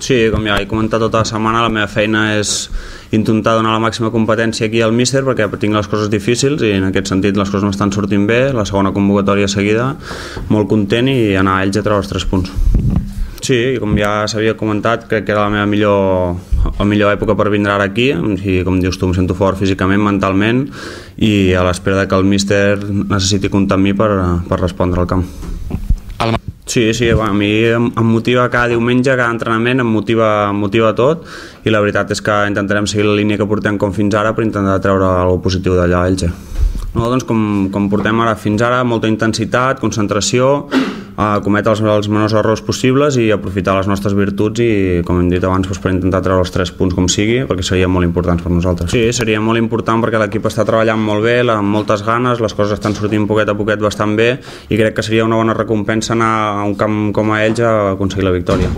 Sí, com ja he comentat tota la setmana, la meva feina és intentar donar la màxima competència aquí al míster perquè tinc les coses difícils i en aquest sentit les coses m'estan sortint bé, la segona convocatòria seguida, molt content i anar a ells a treure els tres punts. Sí, com ja s'havia comentat, crec que era la meva millor, la millor època per vindre ara aquí, i com dius tu, em sento fort físicament, mentalment, i a l'espera que el míster necessiti comptar amb mi per, per respondre al camp. Sí, sí, a mi em, em motiva cada diumenge, cada entrenament, em motiva, em motiva tot i la veritat és que intentarem seguir la línia que portem com fins ara per intentar treure alguna positiu d'allà a Elche. No, doncs com, com portem ara fins ara, molta intensitat, concentració, eh, cometre els, els menors errors possibles i aprofitar les nostres virtuts i, com hem dit abans, doncs, per intentar treure els tres punts com sigui, perquè serien molt importants per nosaltres. Sí, seria molt important perquè l'equip està treballant molt bé, amb moltes ganes, les coses estan sortint poquet a poquet bastant bé i crec que seria una bona recompensa anar a un camp com a ells a aconseguir la victòria.